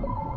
You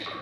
you